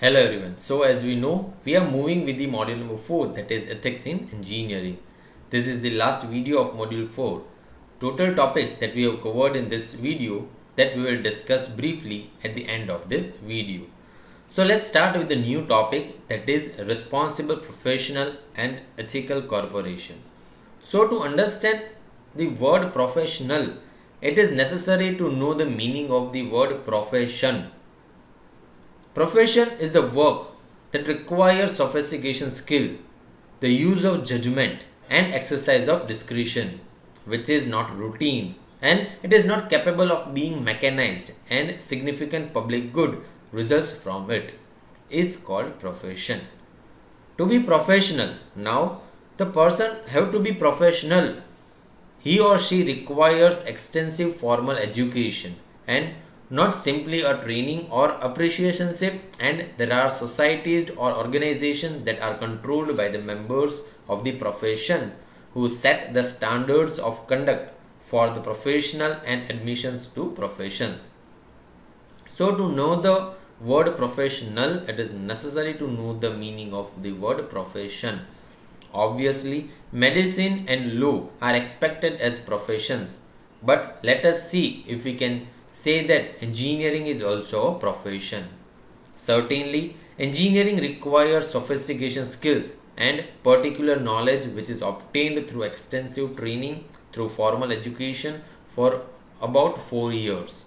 Hello everyone. So as we know, we are moving with the module number 4 that is ethics in engineering. This is the last video of module 4. Total topics that we have covered in this video that we will discuss briefly at the end of this video. So let's start with the new topic that is responsible professional and ethical corporation. So to understand the word professional, it is necessary to know the meaning of the word profession Profession is the work that requires sophistication skill, the use of judgment and exercise of discretion, which is not routine and it is not capable of being mechanized and significant public good results from it is called profession. To be professional, now the person have to be professional. He or she requires extensive formal education and not simply a training or appreciationship and there are societies or organizations that are controlled by the members of the profession who set the standards of conduct for the professional and admissions to professions. So to know the word professional it is necessary to know the meaning of the word profession. Obviously medicine and law are expected as professions but let us see if we can say that engineering is also a profession. Certainly, engineering requires sophistication skills and particular knowledge which is obtained through extensive training through formal education for about 4 years.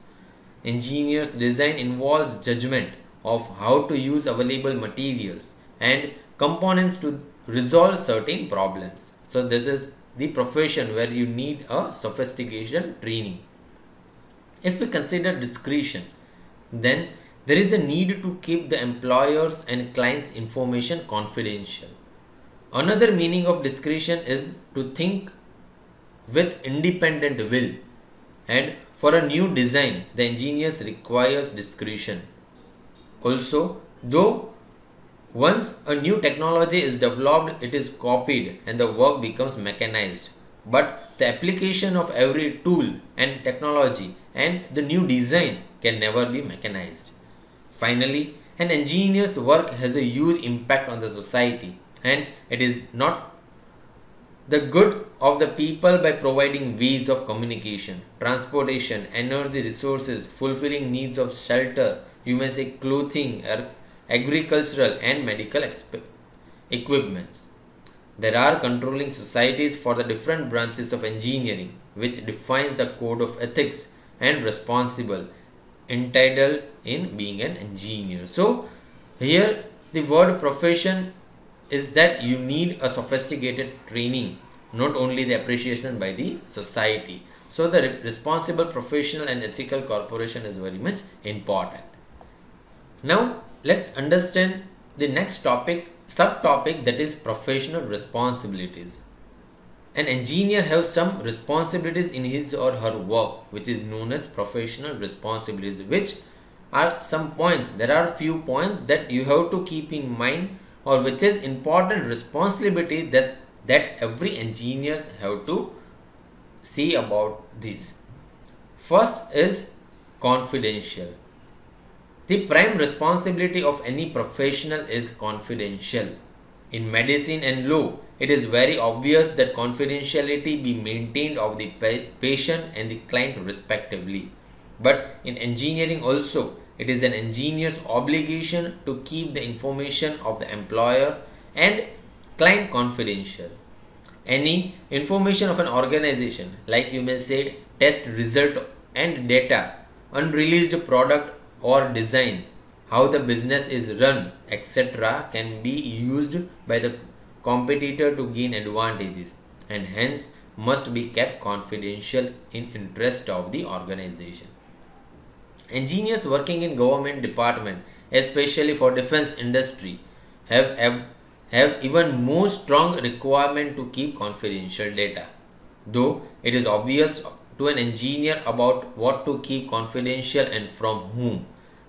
Engineers design involves judgment of how to use available materials and components to resolve certain problems. So this is the profession where you need a sophistication training. If we consider discretion, then there is a need to keep the employer's and client's information confidential. Another meaning of discretion is to think with independent will and for a new design the engineers requires discretion. Also, though once a new technology is developed it is copied and the work becomes mechanized but the application of every tool and technology and the new design can never be mechanized. Finally, an engineer's work has a huge impact on the society and it is not the good of the people by providing ways of communication, transportation, energy resources, fulfilling needs of shelter, you may say clothing, agricultural and medical equipments. There are controlling societies for the different branches of engineering which defines the code of ethics and responsible entitled in being an engineer. So here the word profession is that you need a sophisticated training not only the appreciation by the society. So the responsible professional and ethical corporation is very much important. Now let's understand the next topic subtopic that is professional responsibilities. An engineer has some responsibilities in his or her work which is known as professional responsibilities which are some points. There are few points that you have to keep in mind or which is important responsibility that, that every engineers have to see about this. First is confidential. The prime responsibility of any professional is confidential. In medicine and law, it is very obvious that confidentiality be maintained of the patient and the client respectively. But in engineering also, it is an engineer's obligation to keep the information of the employer and client confidential. Any information of an organization, like you may say test result and data, unreleased product or design, how the business is run, etc., can be used by the competitor to gain advantages and hence must be kept confidential in interest of the organization. Engineers working in government department, especially for defense industry, have, have, have even more strong requirement to keep confidential data. Though it is obvious to an engineer about what to keep confidential and from whom.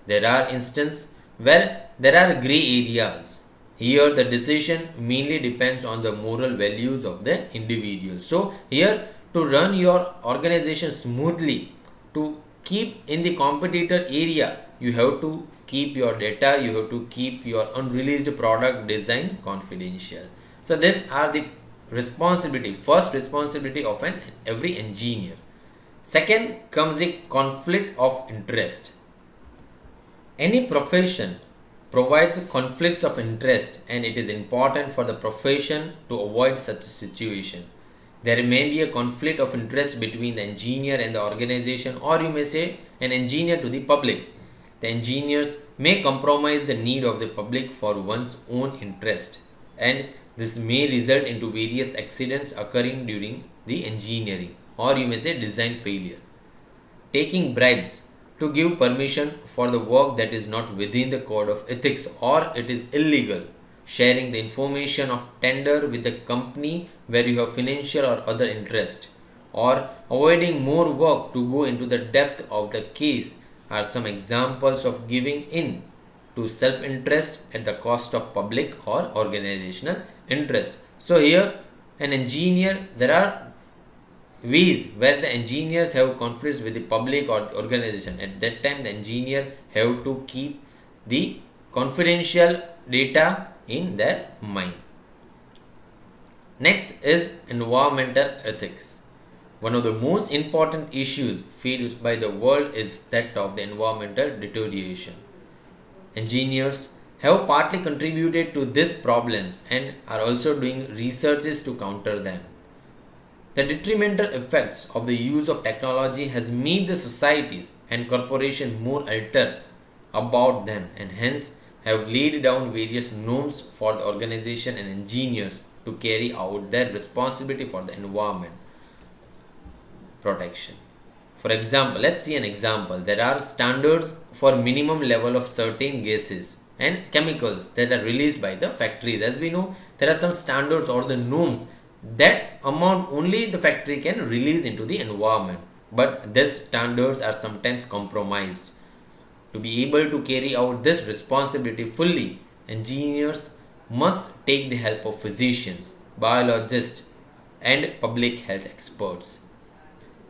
There are instances where there are gray areas here the decision mainly depends on the moral values of the individual. So here to run your organization smoothly, to keep in the competitor area, you have to keep your data you have to keep your unreleased product design confidential so these are the responsibility first responsibility of an every engineer second comes the conflict of interest. Any profession provides conflicts of interest and it is important for the profession to avoid such a situation. There may be a conflict of interest between the engineer and the organization or you may say an engineer to the public. The engineers may compromise the need of the public for one's own interest and this may result into various accidents occurring during the engineering or you may say design failure. Taking bribes to give permission for the work that is not within the code of ethics or it is illegal. Sharing the information of tender with the company where you have financial or other interest or avoiding more work to go into the depth of the case are some examples of giving in to self-interest at the cost of public or organizational interest. So here an engineer, there are ways where the engineers have conflicts with the public or the organization. At that time the engineer have to keep the confidential data in their mind. Next is environmental ethics. One of the most important issues faced by the world is that of the environmental deterioration. Engineers have partly contributed to these problems and are also doing researches to counter them. The detrimental effects of the use of technology has made the societies and corporations more alert about them and hence have laid down various norms for the organization and engineers to carry out their responsibility for the environment protection. For example, let's see an example. There are standards for minimum level of certain gases and chemicals that are released by the factories. As we know, there are some standards or the norms that amount only the factory can release into the environment. But these standards are sometimes compromised. To be able to carry out this responsibility fully, engineers must take the help of physicians, biologists, and public health experts.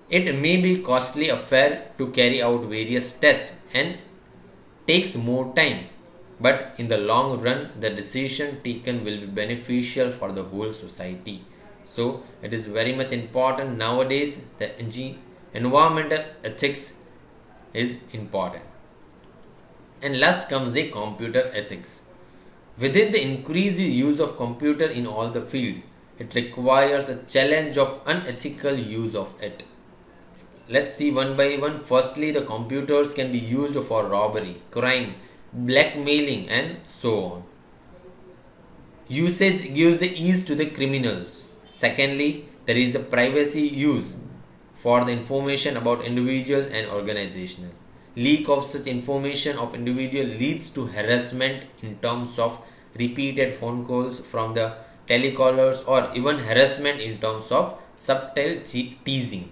It may be costly affair to carry out various tests and takes more time. But in the long run, the decision taken will be beneficial for the whole society. So it is very much important nowadays that environmental ethics is important. And last comes the computer ethics. Within the increased use of computer in all the field, it requires a challenge of unethical use of it let's see one by one firstly the computers can be used for robbery crime blackmailing and so on usage gives the ease to the criminals secondly there is a privacy use for the information about individual and organizational. Leak of such information of individual leads to harassment in terms of repeated phone calls from the telecallers or even harassment in terms of subtle teasing.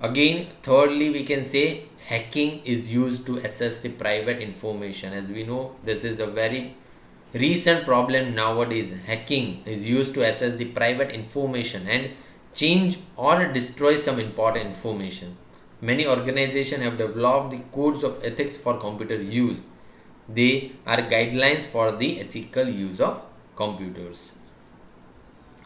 Again thirdly we can say hacking is used to access the private information. As we know this is a very recent problem nowadays hacking is used to access the private information and change or destroy some important information. Many organizations have developed the codes of ethics for computer use. They are guidelines for the ethical use of computers.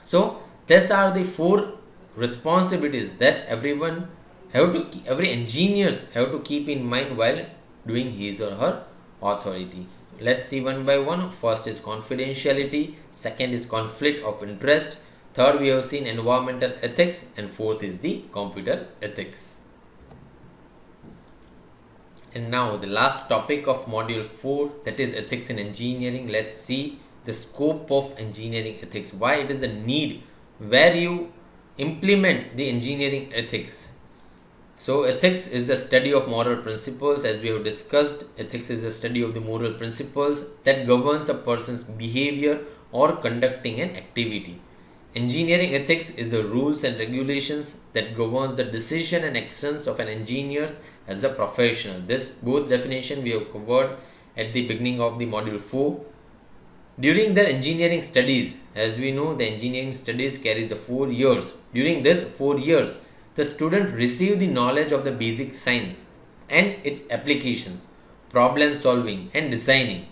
So these are the four responsibilities that everyone have to every engineers have to keep in mind while doing his or her authority let's see one by one. First is confidentiality second is conflict of interest third we have seen environmental ethics and fourth is the computer ethics. And now the last topic of module 4 that is ethics in engineering. Let's see the scope of engineering ethics. Why it is the need where you implement the engineering ethics so ethics is the study of moral principles as we have discussed. Ethics is the study of the moral principles that governs a person's behavior or conducting an activity. Engineering ethics is the rules and regulations that governs the decision and actions of an engineer as a professional. This both definition we have covered at the beginning of the module 4. During their engineering studies, as we know the engineering studies carries the 4 years. During this 4 years, the student receive the knowledge of the basic science and its applications, problem solving and designing,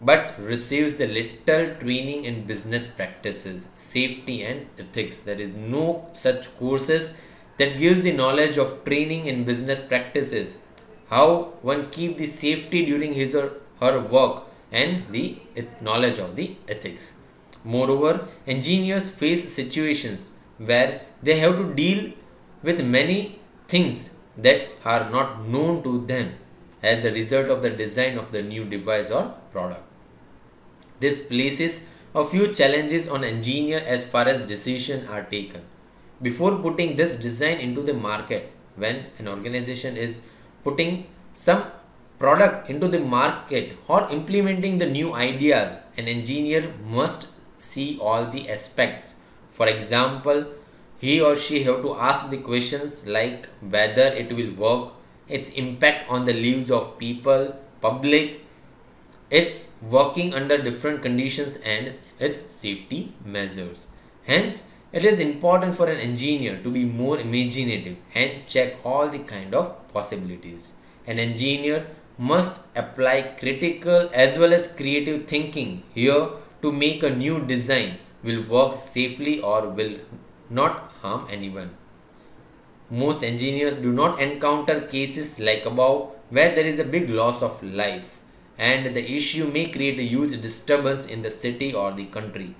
but receives the little training in business practices, safety and ethics. There is no such courses that gives the knowledge of training in business practices, how one keep the safety during his or her work and the knowledge of the ethics. Moreover, engineers face situations where they have to deal with many things that are not known to them as a result of the design of the new device or product. This places a few challenges on engineer as far as decisions are taken. Before putting this design into the market, when an organization is putting some product into the market or implementing the new ideas, an engineer must see all the aspects. For example, he or she have to ask the questions like whether it will work, its impact on the lives of people, public, its working under different conditions and its safety measures. Hence, it is important for an engineer to be more imaginative and check all the kind of possibilities. An engineer must apply critical as well as creative thinking here to make a new design will work safely or will not harm anyone. Most engineers do not encounter cases like above where there is a big loss of life and the issue may create a huge disturbance in the city or the country.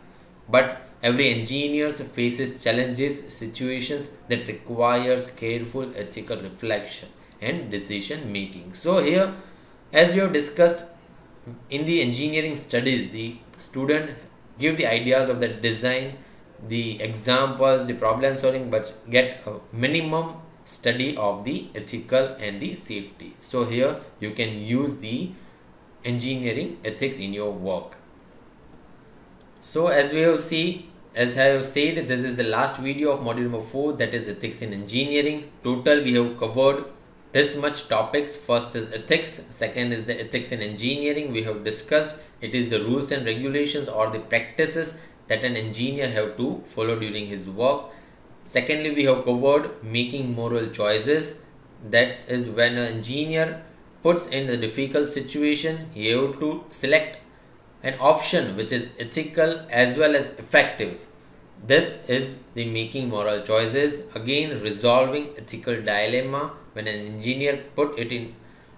But every engineer faces challenges, situations that requires careful ethical reflection and decision making. So here as we have discussed in the engineering studies the student give the ideas of the design the examples the problem solving but get a minimum study of the ethical and the safety. So here you can use the engineering ethics in your work. So as we have see as I have said this is the last video of module number 4 that is ethics in engineering. Total we have covered this much topics. First is ethics second is the ethics in engineering we have discussed. It is the rules and regulations or the practices that an engineer have to follow during his work. Secondly we have covered making moral choices. That is when an engineer puts in a difficult situation he have to select an option which is ethical as well as effective. This is the making moral choices. Again resolving ethical dilemma. When an engineer put it in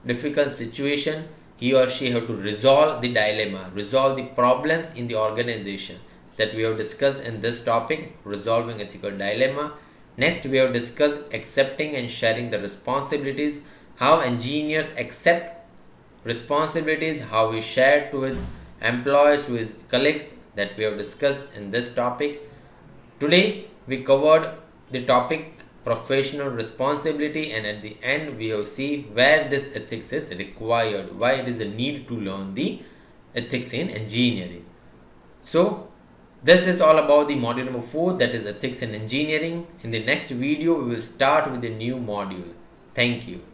difficult situation he or she have to resolve the dilemma resolve the problems in the organization that we have discussed in this topic resolving ethical dilemma. Next we have discussed accepting and sharing the responsibilities how engineers accept responsibilities how we share to his employees to his colleagues that we have discussed in this topic. Today we covered the topic professional responsibility and at the end we have see where this ethics is required why it is a need to learn the ethics in engineering. So this is all about the module number 4 that is ethics in engineering. In the next video we will start with the new module. Thank you.